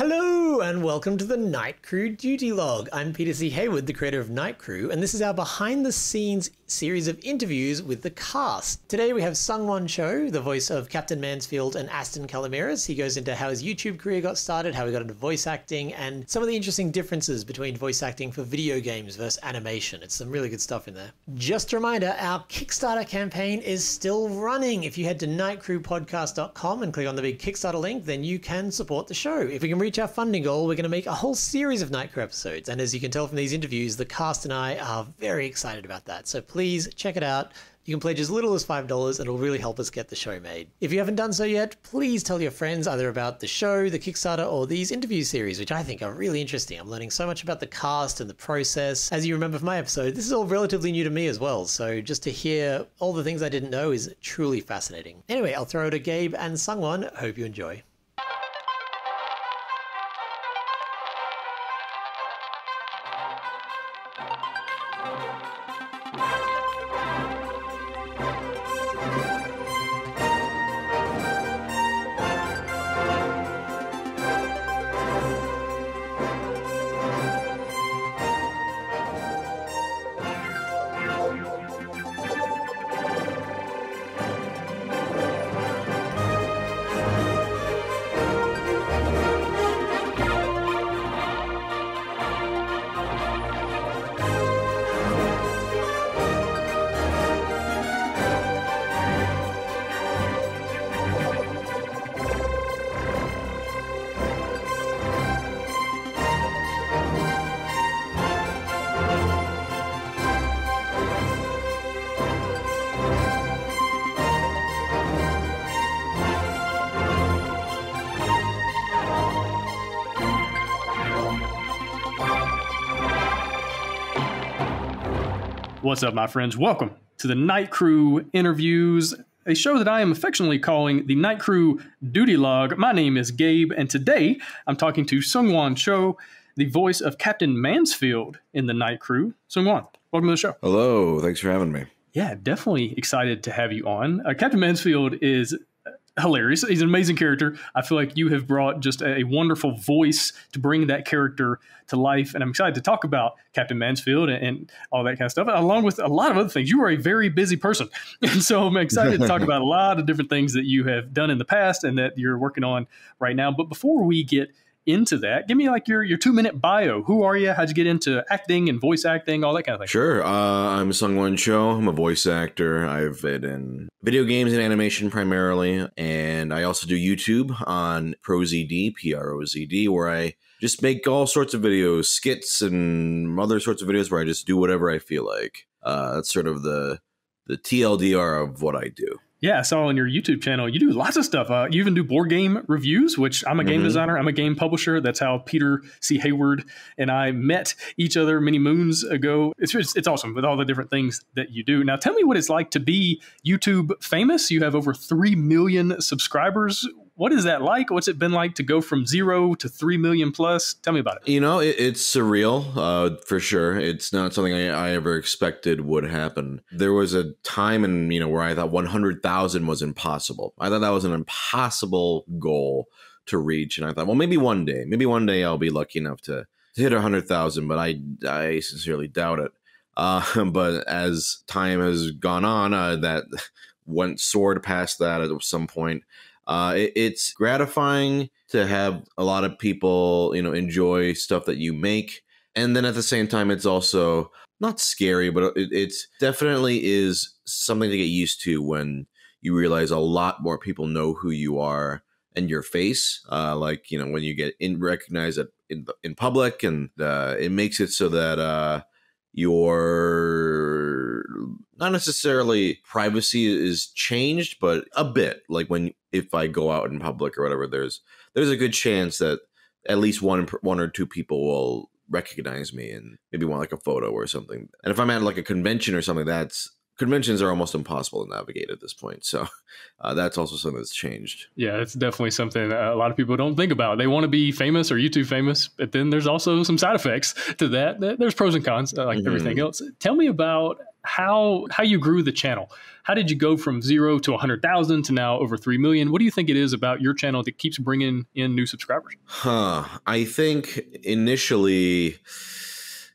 Hello and welcome to the Night Crew Duty Log. I'm Peter C. Hayward, the creator of Night Crew, and this is our behind the scenes series of interviews with the cast. Today we have Sungwon Cho, the voice of Captain Mansfield and Aston Calimiris. He goes into how his YouTube career got started, how he got into voice acting, and some of the interesting differences between voice acting for video games versus animation. It's some really good stuff in there. Just a reminder, our Kickstarter campaign is still running. If you head to nightcrewpodcast.com and click on the big Kickstarter link, then you can support the show. If we can reach our funding goal, we're going to make a whole series of Night Crew episodes. And as you can tell from these interviews, the cast and I are very excited about that. So please check it out. You can pledge as little as $5 and it'll really help us get the show made. If you haven't done so yet, please tell your friends either about the show, the Kickstarter, or these interview series, which I think are really interesting. I'm learning so much about the cast and the process. As you remember from my episode, this is all relatively new to me as well, so just to hear all the things I didn't know is truly fascinating. Anyway, I'll throw it to Gabe and Sungwon. Hope you enjoy. What's up, my friends? Welcome to the Night Crew interviews, a show that I am affectionately calling the Night Crew Duty Log. My name is Gabe, and today I'm talking to Sungwon Cho, the voice of Captain Mansfield in the Night Crew. Sungwon, welcome to the show. Hello, thanks for having me. Yeah, definitely excited to have you on. Uh, Captain Mansfield is hilarious. He's an amazing character. I feel like you have brought just a, wonderful voice to bring that character to life. And I'm excited to talk about Captain Mansfield and, and, all that kind of stuff, along with a lot of other things. You are a very busy person. And so I'm excited to talk about a lot of different things that you have done in the past and that you're working on right now. But before we get into that, give me like your your two minute bio. Who are you? How'd you get into acting and voice acting, all that kind of thing? Sure. Uh, I'm Sungwon Cho. I'm a voice actor. I've been in video games and animation primarily, and I also do YouTube on ProZD, P R O Z D, where I just make all sorts of videos, skits, and other sorts of videos where I just do whatever I feel like. Uh, that's sort of the the TLDR of what I do. Yeah, I saw on your YouTube channel you do lots of stuff. Uh, you even do board game reviews, which I'm a game mm-hmm. designer. I'm a game publisher. That's how Peter C. Hayward and I met each other many moons ago. It's just, it's awesome with all the different things that you do. Now, tell me what it's like to be YouTube famous. You have over three million subscribers what is that like? What's it been like to go from zero to three million plus? Tell me about it. You know, it, it's surreal uh, for sure. It's not something I, I, ever expected would happen. There was a time in you know where I thought one hundred thousand was impossible. I thought that was an impossible goal to reach, and I thought, well, maybe one day, maybe one day I'll be lucky enough to, to hit a hundred thousand, but I I sincerely doubt it. Uh, but as time has gone on, uh, that went soared past that at some point uh, it, it's gratifying to have a lot of people, you know, enjoy stuff that you make. And then at the same time, it's also not scary, but it, it's definitely is something to get used to when you realize a lot more people know who you are and your face. Uh, like, you know, when you get in recognized in, in public and uh, it makes it so that uh, your not necessarily privacy is changed, but a bit. Like when if I go out in public or whatever, there's there's a good chance that at least one one or two people will recognize me and maybe want like a photo or something. And if I'm at like a convention or something, that's conventions are almost impossible to navigate at this point. So uh, that's also something that's changed. Yeah, it's definitely something a lot of people don't think about. They want to be famous or YouTube famous, but then there's also some side effects to that. There's pros and cons, uh, like mm-hmm. everything else. Tell me about how how you grew the channel. How did you go from zero to 100,000 to now over 3 million? What do you think it is about your channel that keeps bringing in new subscribers? Huh. I think initially,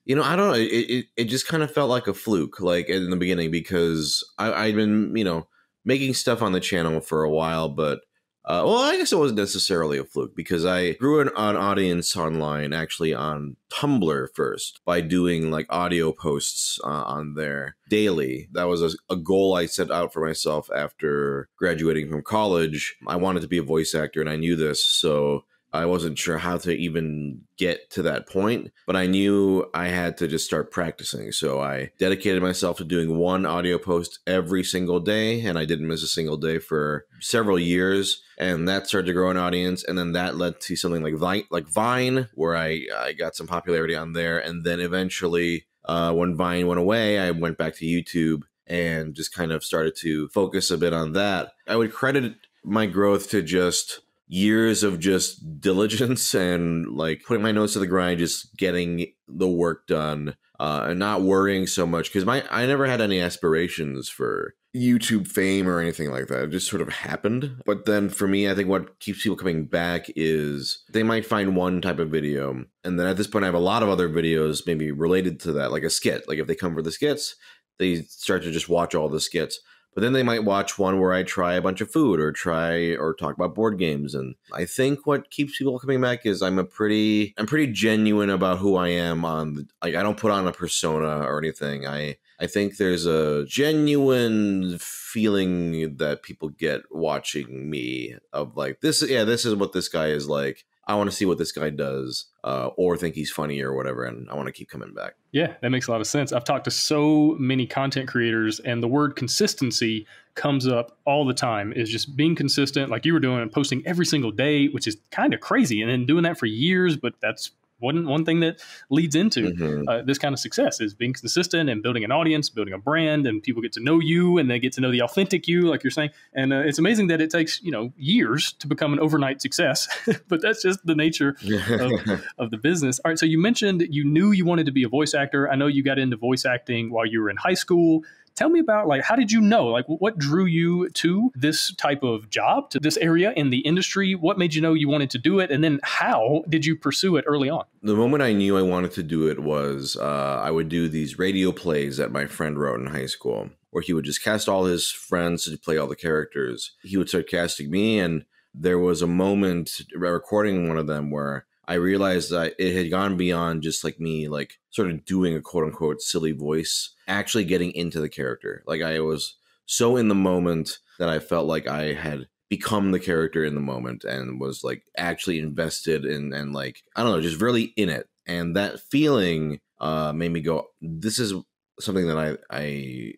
you know, I don't know. It, it, it just kind of felt like a fluke, like in the beginning, because I, I'd been, you know, making stuff on the channel for a while, but uh, well, I guess it wasn't necessarily a fluke because I grew an, an, audience online actually on Tumblr first by doing like audio posts uh, on there daily. That was a, a, goal I set out for myself after graduating from college. I wanted to be a voice actor and I knew this. So I wasn't sure how to even get to that point, but I knew I had to just start practicing. So I dedicated myself to doing one audio post every single day, and I didn't miss a single day for several years. And that started to grow an audience, and then that led to something like Vine, like Vine, where I I got some popularity on there, and then eventually, uh, when Vine went away, I went back to YouTube and just kind of started to focus a bit on that. I would credit my growth to just years of just diligence and like putting my nose to the grind, just getting the work done, uh, and not worrying so much because my I never had any aspirations for YouTube fame or anything like that. It just sort of happened. But then for me, I think what keeps people coming back is they might find one type of video. And then at this point, I have a lot of other videos maybe related to that, like a skit. Like if they come for the skits, they start to just watch all the skits but then they might watch one where I try a bunch of food or try or talk about board games. And I think what keeps people coming back is I'm a pretty I'm pretty genuine about who I am on the, like I don't put on a persona or anything. I I think there's a genuine feeling that people get watching me of like this yeah, this is what this guy is like. I want to see what this guy does, uh, or think he's funny or whatever, and I want to keep coming back. Yeah, that makes a lot of sense. I've talked to so many content creators, and the word consistency comes up all the time. Is just being consistent, like you were doing, and posting every single day, which is kind of crazy, and then doing that for years. But that's one one thing that leads into mm-hmm. uh, this kind of success is being consistent and building an audience, building a brand, and people get to know you and they get to know the authentic you, like you're saying. And uh, it's amazing that it takes you know years to become an overnight success, but that's just the nature of, of the business. All right, so you mentioned you knew you wanted to be a voice actor. I know you got into voice acting while you were in high school. Tell me about like how did you know? Like what drew you to this type of job, to this area in the industry? What made you know you wanted to do it? And then how did you pursue it early on? The moment I knew I wanted to do it was uh, I would do these radio plays that my friend wrote in high school, where he would just cast all his friends to play all the characters. He would start casting me, and there was a moment recording one of them where I realized that it had gone beyond just like me, like sort of doing a quote unquote silly voice, actually getting into the character. Like I was so in the moment that I felt like I had become the character in the moment and was like actually invested in and like I don't know, just really in it. And that feeling uh made me go, this is something that I I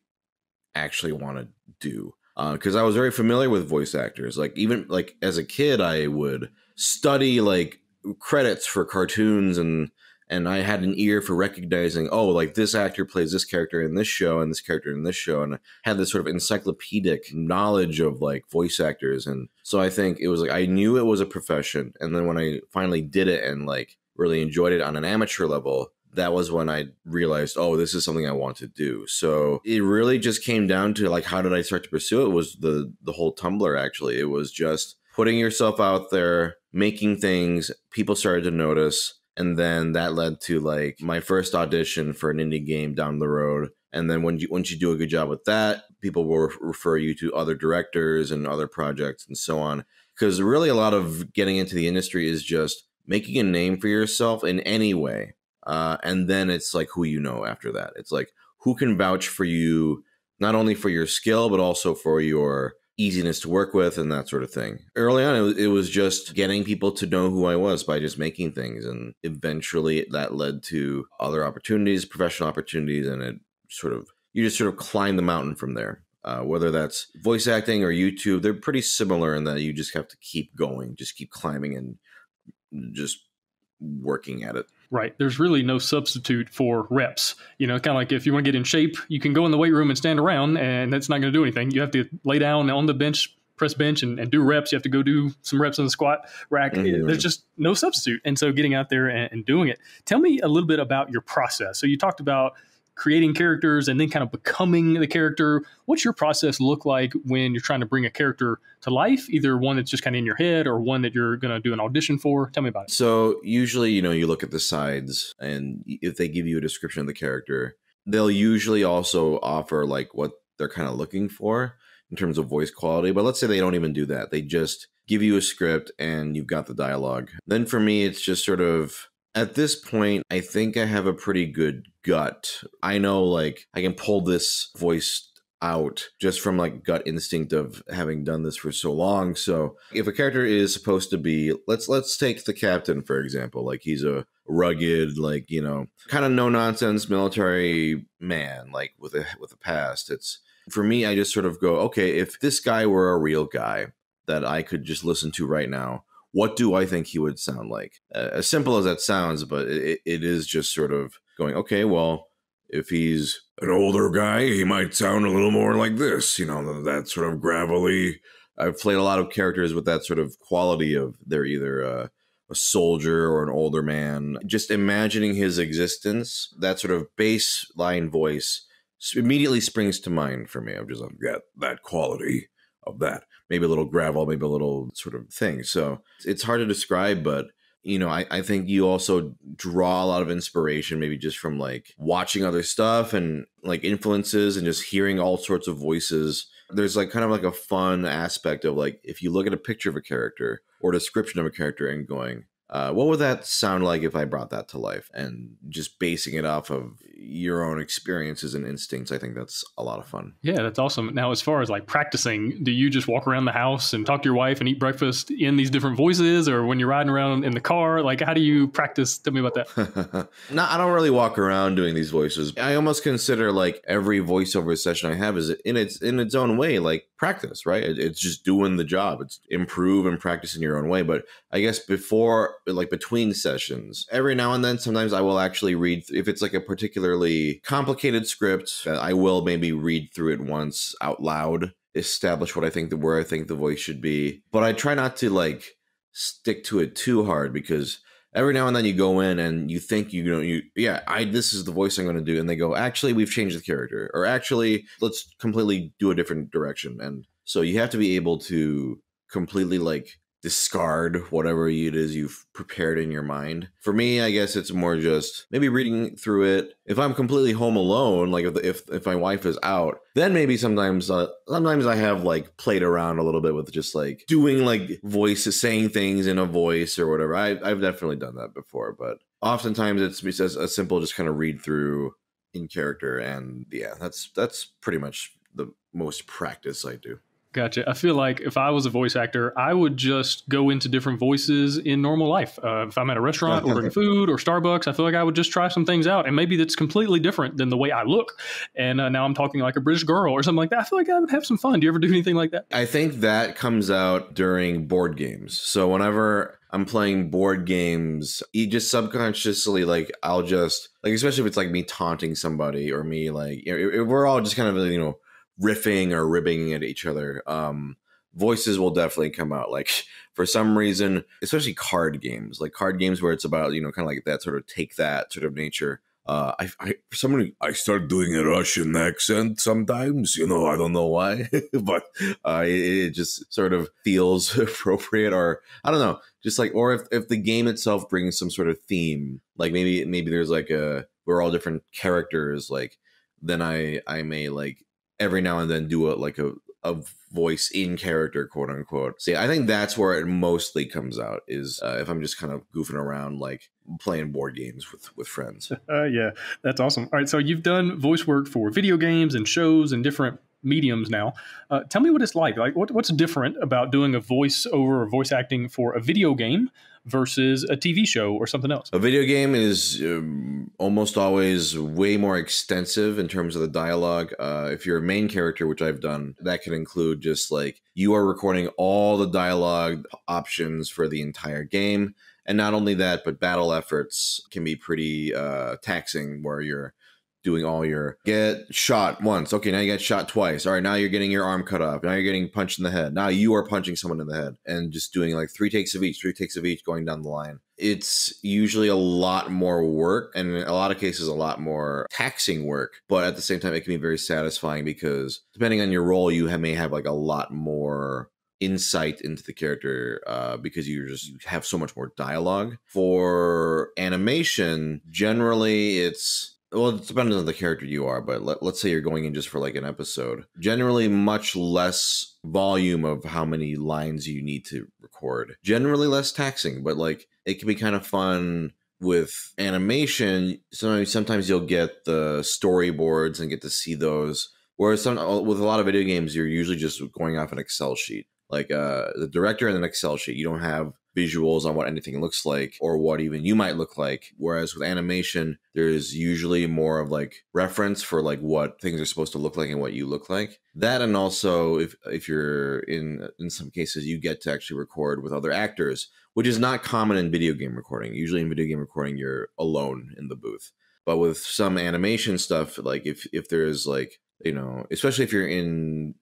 actually want to do. because uh, I was very familiar with voice actors. Like even like as a kid, I would study like credits for cartoons and and I had an ear for recognizing, oh, like this actor plays this character in this show and this character in this show, and I had this sort of encyclopedic knowledge of like voice actors, and so I think it was like I knew it was a profession, and then when I finally did it and like really enjoyed it on an amateur level, that was when I realized, oh, this is something I want to do. So it really just came down to like, how did I start to pursue it? Was the the whole Tumblr actually? It was just putting yourself out there, making things, people started to notice. And then that led to like my first audition for an indie game down the road. And then when you once you do a good job with that, people will refer you to other directors and other projects and so on. Because really, a lot of getting into the industry is just making a name for yourself in any way. Uh, and then it's like who you know after that. It's like who can vouch for you, not only for your skill, but also for your easiness to work with and that sort of thing. Early on, it was, just getting people to know who I was by just making things. And eventually that led to other opportunities, professional opportunities, and it sort of, you just sort of climb the mountain from there. Uh, whether that's voice acting or YouTube, they're pretty similar in that you just have to keep going, just keep climbing and just working at it. Right. There's really no substitute for reps. You know, kind of like if you want to get in shape, you can go in the weight room and stand around, and that's not going to do anything. You have to lay down on the bench, press bench, and, and do reps. You have to go do some reps on the squat rack. Mm-hmm. There's just no substitute. And so getting out there and, and doing it. Tell me a little bit about your process. So you talked about creating characters and then kind of becoming the character. What's your process look like when you're trying to bring a character to life? Either one that's just kind of in your head or one that you're going to do an audition for. Tell me about it. So usually, you know, you look at the sides, and if they give you a description of the character, they'll usually also offer like what they're kind of looking for in terms of voice quality. But let's say they don't even do that; they just give you a script and you've got the dialogue. Then for me, it's just sort of at this point, I think I have a pretty good gut. I know like I can pull this voice out just from like gut instinct of having done this for so long. So if a character is supposed to be let's let's take the captain for example, like he's a rugged like, you know, kind of no nonsense military man like with a with a past. It's for me I just sort of go, okay, if this guy were a real guy that I could just listen to right now, what do I think he would sound like? Uh, as simple as that sounds, but it, it is just sort of going, okay, well, if he's an older guy, he might sound a little more like this, you know, that sort of gravelly. I've played a lot of characters with that sort of quality of they're either a, a soldier or an older man. Just imagining his existence, that sort of baseline voice immediately springs to mind for me. I'm just like, yeah, that quality of that. Maybe a little gravel, maybe a little sort of thing. So it's hard to describe, but you know, I, I think you also draw a lot of inspiration, maybe just from like watching other stuff and like influences and just hearing all sorts of voices. There's like kind of like a fun aspect of like if you look at a picture of a character or description of a character and going, uh, what would that sound like if I brought that to life? And just basing it off of your own experiences and instincts, I think that's a lot of fun. Yeah, that's awesome. Now, as far as like practicing, do you just walk around the house and talk to your wife and eat breakfast in these different voices, or when you're riding around in the car? Like, how do you practice? Tell me about that. no, I don't really walk around doing these voices. I almost consider like every voiceover session I have is in its in its own way like practice, right? It's just doing the job. It's improve and practice in your own way. But I guess before like between sessions. Every now and then, sometimes I will actually read if it's like a particularly complicated script. Uh, I will maybe read through it once out loud, establish what I think the where I think the voice should be. But I try not to like stick to it too hard because every now and then you go in and you think you know you yeah i this is the voice i'm going to do and they go actually we've changed the character or actually let's completely do a different direction and so you have to be able to completely like discard whatever it is you've prepared in your mind. For me, I guess it's more just maybe reading through it. If I'm completely home alone, like if if, if my wife is out, then maybe sometimes uh, sometimes I have like played around a little bit with just like doing like voices, saying things in a voice or whatever. I, I've definitely done that before, but oftentimes it's just a simple just kind of read through in character, and yeah, that's that's pretty much the most practice I do. Gotcha. I feel like if I was a voice actor, I would just go into different voices in normal life. Uh, if I'm at a restaurant ordering food or Starbucks, I feel like I would just try some things out, and maybe that's completely different than the way I look. And uh, now I'm talking like a British girl or something like that. I feel like I would have some fun. Do you ever do anything like that? I think that comes out during board games. So whenever I'm playing board games, you just subconsciously like I'll just like especially if it's like me taunting somebody or me like you know, we're all just kind of you know riffing or ribbing at each other, um, voices will definitely come out. Like for some reason, especially card games, like card games where it's about you know kind of like that sort of take that sort of nature. Uh, I, I for some reason I start doing a Russian accent sometimes. You know, I don't know why, but uh, it, it just sort of feels appropriate, or I don't know, just like, or if if the game itself brings some sort of theme, like maybe maybe there's like a we're all different characters, like then I I may like every now and then do a like a, a voice in character quote unquote see i think that's where it mostly comes out is uh, if i'm just kind of goofing around like playing board games with with friends uh, yeah that's awesome all right so you've done voice work for video games and shows and different mediums now. Uh, tell me what it's like. Like, what, what's different about doing a voice over or voice acting for a video game versus a TV show or something else? A video game is um, almost always way more extensive in terms of the dialogue. Uh, if you're a main character, which I've done, that can include just like you are recording all the dialogue options for the entire game. And not only that, but battle efforts can be pretty uh, taxing where you're doing all your get shot once. Okay, now you get shot twice. All right, now you're getting your arm cut off. Now you're getting punched in the head. Now you are punching someone in the head and just doing like three takes of each, three takes of each going down the line. It's usually a lot more work and in a lot of cases a lot more taxing work, but at the same time it can be very satisfying because depending on your role you have, may have like a lot more insight into the character uh, because you just you have so much more dialogue. For animation, generally it's well, it depends on the character you are, but let, us say you're going in just for like an episode. Generally, much less volume of how many lines you need to record. Generally, less taxing, but like it can be kind of fun with animation. Sometimes, sometimes you'll get the storyboards and get to see those. Whereas some with a lot of video games, you're usually just going off an Excel sheet like uh, the director and an Excel sheet. You don't have visuals on what anything looks like or what even you might look like. Whereas with animation, there's usually more of like reference for like what things are supposed to look like and what you look like. That and also if if you're in in some cases you get to actually record with other actors, which is not common in video game recording. Usually in video game recording you're alone in the booth. But with some animation stuff, like if if there's like you know, especially if you're in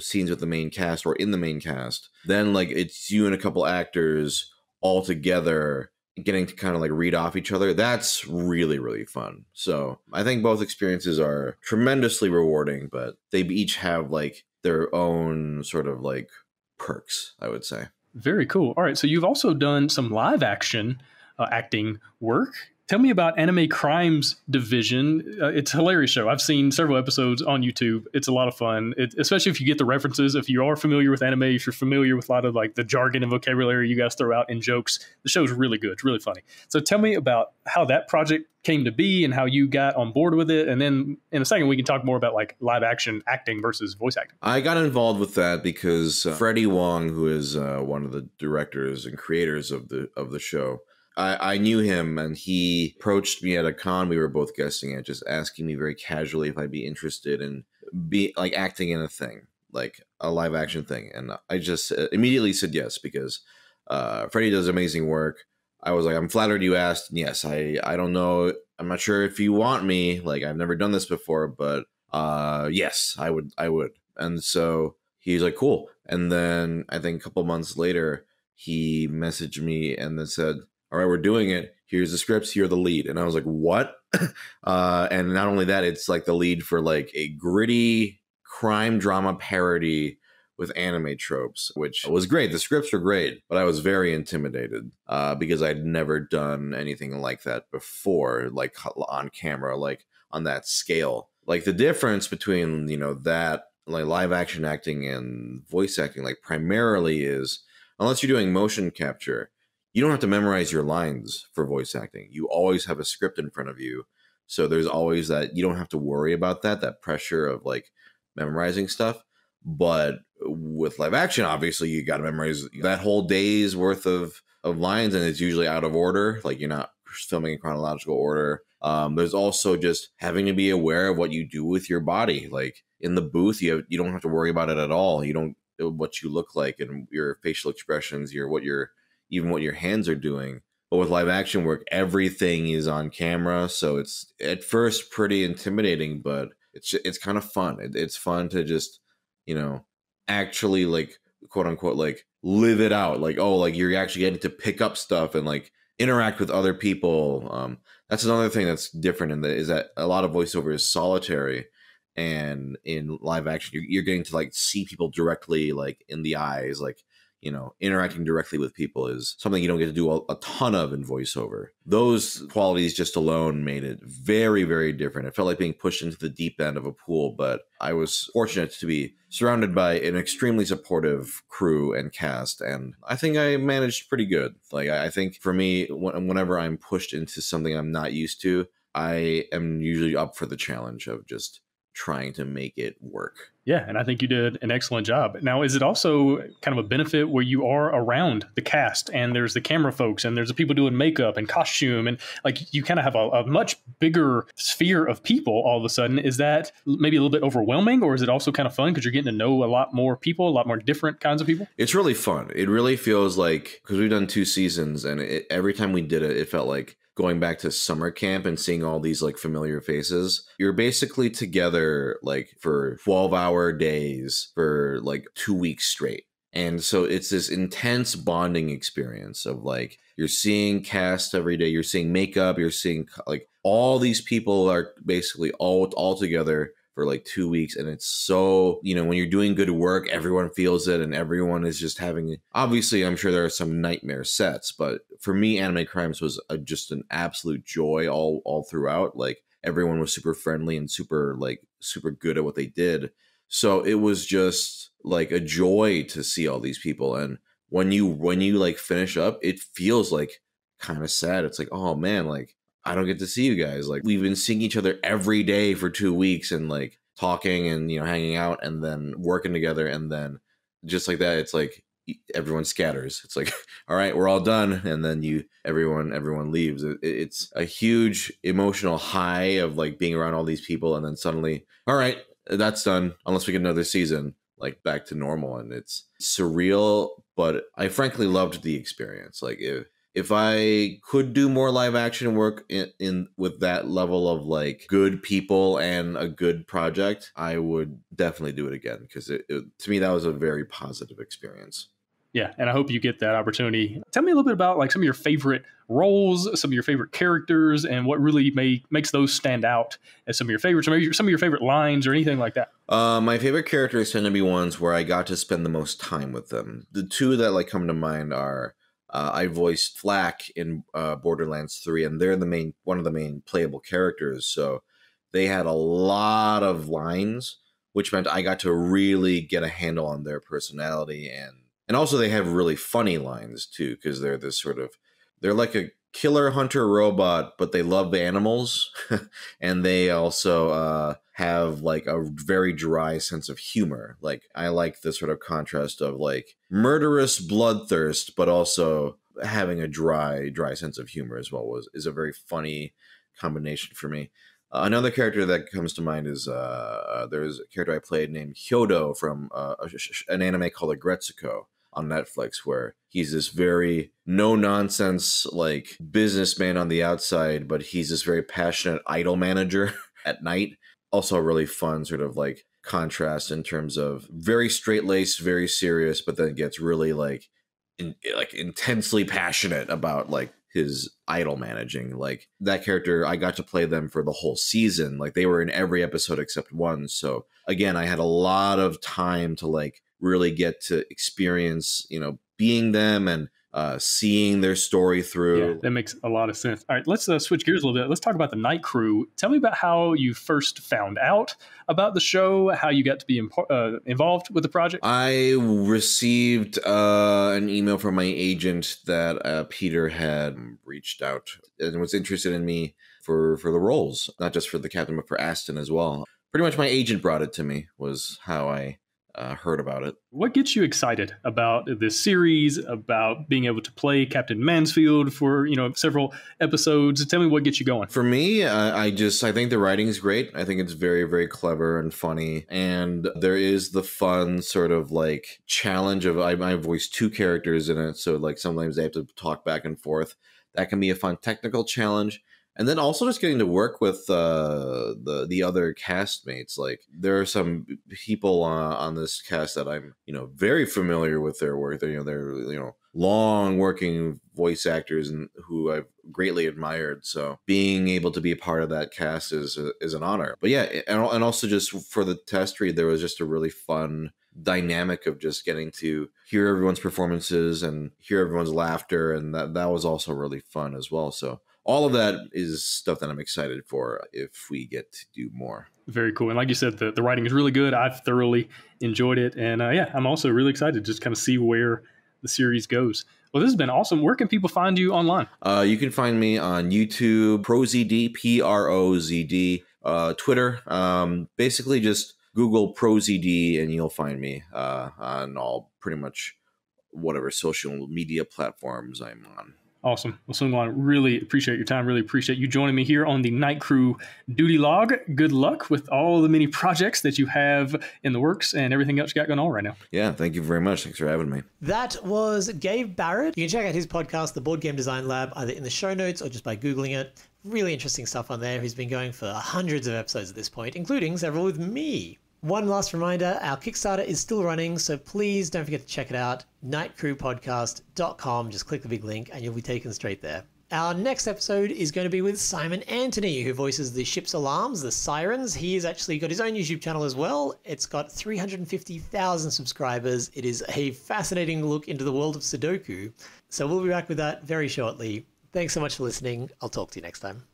scenes with the main cast or in the main cast, then like it's you and a couple actors all together getting to kind of like read off each other. That's really, really fun. So I think both experiences are tremendously rewarding, but they each have like their own sort of like perks, I would say. Very cool. All right. So you've also done some live action uh, acting work Tell me about Anime Crimes Division. Uh, it's a hilarious show. I've seen several episodes on YouTube. It's a lot of fun, it, especially if you get the references. If you are familiar with anime, if you're familiar with a lot of like the jargon and vocabulary you guys throw out in jokes, the show's really good. It's really funny. So tell me about how that project came to be and how you got on board with it. And then in a second, we can talk more about like live action acting versus voice acting. I got involved with that because uh, Freddie Wong, who is uh, one of the directors and creators of the of the show, I, I knew him and he approached me at a con we were both guesting at, just asking me very casually if I'd be interested in be like acting in a thing, like a live action thing. And I just uh, immediately said yes because uh, Freddie does amazing work. I was like, I'm flattered you asked. And yes, I I don't know. I'm not sure if you want me. Like I've never done this before, but uh, yes, I would. I would. And so he's like, cool. And then I think a couple months later, he messaged me and then said, all right, we're doing it. Here's the scripts. You're the lead. And I was like, what? uh, and not only that, it's like the lead for like a gritty crime drama parody with anime tropes, which was great. The scripts were great, but I was very intimidated uh, because I'd never done anything like that before, like on camera, like on that scale. Like the difference between, you know, that like live action acting and voice acting, like primarily is unless you're doing motion capture, you don't have to memorize your lines for voice acting. You always have a script in front of you. So there's always that you don't have to worry about that, that pressure of like memorizing stuff. But with live action, obviously you got to memorize that whole day's worth of of lines, and it's usually out of order. Like you're not filming in chronological order. Um, there's also just having to be aware of what you do with your body. Like in the booth, you have, you don't have to worry about it at all. You don't what you look like and your facial expressions, your what your even what your hands are doing. But with live action work, everything is on camera, so it's at first pretty intimidating, but it's it's kind of fun. It, it's fun to just you know actually like quote unquote like live it out. Like oh, like you're actually getting to pick up stuff and like interact with other people. Um, that's another thing that's different in the is that a lot of voiceover is solitary and in live action you're, you're, getting to like see people directly like in the eyes like you know, interacting directly with people is something you don't get to do a, a, ton of in voiceover. Those qualities just alone made it very, very different. It felt like being pushed into the deep end of a pool, but I was fortunate to be surrounded by an extremely supportive crew and cast, and I think I managed pretty good. Like, I think for me, whenever I'm pushed into something I'm not used to, I am usually up for the challenge of just trying to make it work. Yeah, and I think you did an excellent job. Now, is it also kind of a benefit where you are around the cast and there's the camera folks and there's the people doing makeup and costume and like you kind of have a, a, much bigger sphere of people all of a sudden? Is that maybe a little bit overwhelming or is it also kind of fun because you're getting to know a lot more people, a lot more different kinds of people? It's really fun. It really feels like because we've done two seasons and it, every time we did it, it felt like going back to summer camp and seeing all these like familiar faces. You're basically together like for 12 hour days for like two weeks straight. And so it's this intense bonding experience of like you're seeing cast every day, you're seeing makeup, you're seeing like all these people are basically all all together for like two weeks and it's so you know when you're doing good work everyone feels it and everyone is just having obviously i'm sure there are some nightmare sets but for me anime crimes was a, just an absolute joy all all throughout like everyone was super friendly and super like super good at what they did. So it was just like a joy to see all these people and when you when you like finish up it feels like kind of sad. It's like oh man like I don't get to see you guys. Like we've been seeing each other every day for two weeks and like talking and you know hanging out and then working together and then just like that, it's like everyone scatters. It's like all right, we're all done, and then you everyone everyone leaves. It, it's a huge emotional high of like being around all these people and then suddenly all right, that's done. Unless we get another season like back to normal and it's surreal but i frankly loved the experience like if if I could do more live action work in, in, with that level of like good people and a good project, I would definitely do it again because to me that was a very positive experience. Yeah, and I hope you get that opportunity. Tell me a little bit about like some of your favorite roles, some of your favorite characters, and what really make, makes those stand out as some of your favorites, or maybe some of your favorite lines or anything like that. Uh, my favorite characters tend to be ones where I got to spend the most time with them. The two that like come to mind are uh, I voiced FL4K in uh, Borderlands 3, and they're the main one of the main playable characters. So they had a lot of lines, which meant I got to really get a handle on their personality, and and also they have really funny lines too, because they're this sort of they're like a killer hunter robot, but they love animals, and they also uh, have like a very dry sense of humor. Like I like the sort of contrast of like murderous bloodthirst, but also having a dry, dry sense of humor as well was is a very funny combination for me. Uh, another character that comes to mind is uh, uh, there's a character I played named Hyodo from uh, an anime called Aggretsuko on Netflix, where he's this very no nonsense like businessman on the outside, but he's this very passionate idol manager at night also a really fun sort of like contrast in terms of very straight laced, very serious, but then gets really like in, like intensely passionate about like his idol managing. Like that character, I got to play them for the whole season. Like they were in every episode except one. So again, I had a lot of time to like really get to experience, you know, being them and uh, seeing their story through. Yeah, that makes a lot of sense. All right, let's uh, switch gears a little bit. Let's talk about the Night Crew. Tell me about how you first found out about the show, how you got to be impo- uh, involved with the project. I received uh, an email from my agent that uh, Peter had reached out and was interested in me for for the roles, not just for the captain, but for Aston as well. Pretty much, my agent brought it to me. Was how I uh, heard about it. What gets you excited about this series? About being able to play Captain Mansfield for you know several episodes? Tell me what gets you going. For me, uh, I just I think the writing is great. I think it's very very clever and funny, and there is the fun sort of like challenge of I, I voice two characters in it, so like sometimes they have to talk back and forth. That can be a fun technical challenge and then also just getting to work with uh, the the other castmates. Like there are some people uh, on this cast that I'm you know very familiar with their work. They're, you know they're you know long working voice actors and who I've greatly admired. So being able to be a part of that cast is is an honor. But yeah, and, and also just for the test read, there was just a really fun dynamic of just getting to hear everyone's performances and hear everyone's laughter and that that was also really fun as well so all of that is stuff that I'm excited for if we get to do more. Very cool. And like you said, the, the writing is really good. I've thoroughly enjoyed it. And uh, yeah, I'm also really excited to just kind of see where the series goes. Well, this has been awesome. Where can people find you online? Uh, you can find me on YouTube, ProZD, P R O Z D, uh, Twitter. Um, basically, just Google ProZD and you'll find me uh, on all pretty much whatever social media platforms I'm on. Awesome. Well, Sungwon, really appreciate your time. Really appreciate you joining me here on the Night Crew Duty Log. Good luck with all the many projects that you have in the works and everything else you got going on right now. Yeah, thank you very much. Thanks for having me. That was Gabe Barrett. You can check out his podcast, The Board Game Design Lab, either in the show notes or just by Googling it. Really interesting stuff on there. He's been going for hundreds of episodes at this point, including several with me. One last reminder our Kickstarter is still running, so please don't forget to check it out. Nightcrewpodcast.com. Just click the big link and you'll be taken straight there. Our next episode is going to be with Simon Anthony, who voices the ship's alarms, the sirens. He has actually got his own YouTube channel as well. It's got 350,000 subscribers. It is a fascinating look into the world of Sudoku. So we'll be back with that very shortly. Thanks so much for listening. I'll talk to you next time.